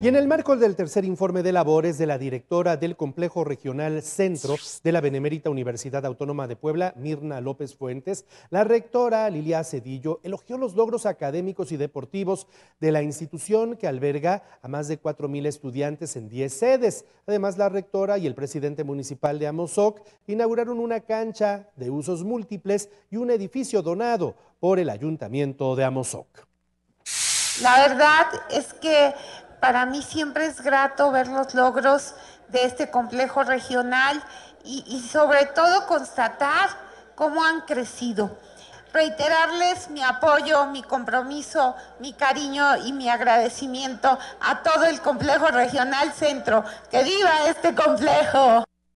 Y en el marco del tercer informe de labores de la directora del Complejo Regional Centro de la Benemérita Universidad Autónoma de Puebla, Mirna López Fuentes, la rectora Lilia Cedillo elogió los logros académicos y deportivos de la institución que alberga a más de 4.000 estudiantes en 10 sedes. Además, la rectora y el presidente municipal de Amozoc inauguraron una cancha de usos múltiples y un edificio donado por el ayuntamiento de Amozoc. La verdad es que para mí siempre es grato ver los logros de este complejo regional y, sobre todo constatar cómo han crecido. Reiterarles mi apoyo, mi compromiso, mi cariño y mi agradecimiento a todo el complejo regional centro. ¡Que viva este complejo!